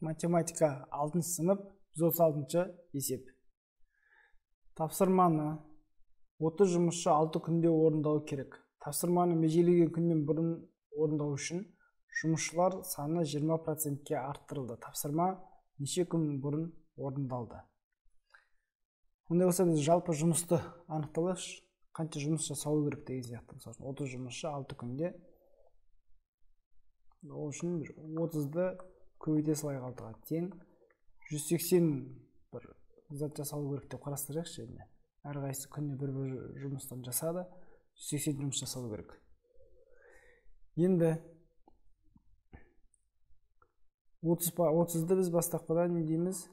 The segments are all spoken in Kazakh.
математика алтыншы сынып жүз отыз алтыншы есеп. Тапсырманы отыз жұмысшы алты күнде орындау керек. Тапсырманы межелеген күннен бұрын орындау үшін жұмысшылар саны 20 процентке арттырылды. Тапсырма неше күн бұрын орындалды? Ондай болса біз жалпы жұмысты анықтай қанша жұмыс жасалу керек деген сияқты. Мысалы үшін отыз жұмысшы алты күнде ол үшін отызды көбейте салайық алтыға тең жүз сексен бір зат жасалу керек деп қарастырайықшы енді. Әрқайсысы күніне бір бір жұмыстан жасады жүз сексен жұмыс жасалу керек. Енді отыз отызды біз бастапқыда не дейміз?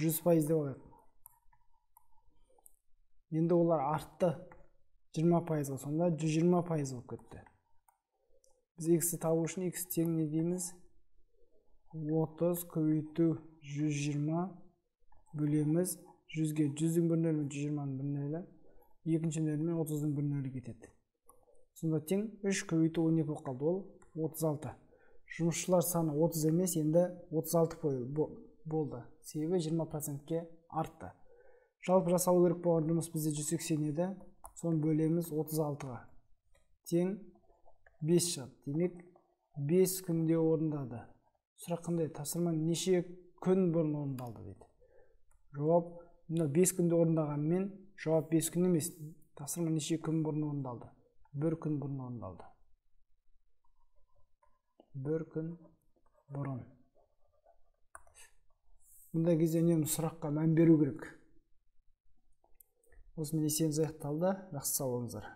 жүз пайыз деп алайық. Енді олар артты жиырма пайызға сонда жүз жиырма пайыз болып кетті. Біз x табу үшін x тең не дейміз? Отыз көбейту жүз жиырма бөлеміз жүзге жүздің бір нөлі жүз жиырманың бір нөлі екінші нөл мен отыздың бір нөлі кетеді. Сонда тең үш көбейту он екі болып қалды ол отыз алты. Жұмысшылар саны 30 емес енді 36 болды. Себебі 20 процентке артты. Жалпы жасалу керек болған жұмыс бізде 180 еді соны бөлеміз 36-ға тең 5 шығады демек 5 күнде орындады. Сұрақ қандай? Тапсырма неше күн бұрын орындалды дейді. Жауап мына 5 күнде орындағанмен жауап 5 күн емес тапсырма неше күн бұрын орындалды? Бір күн бұрын орындалды. Бір күн бұрын. Мұндай кезде үнемі сұраққа мән беру керек. Осымен есебіміз аяқталды. Жақсы сау болыңыздар.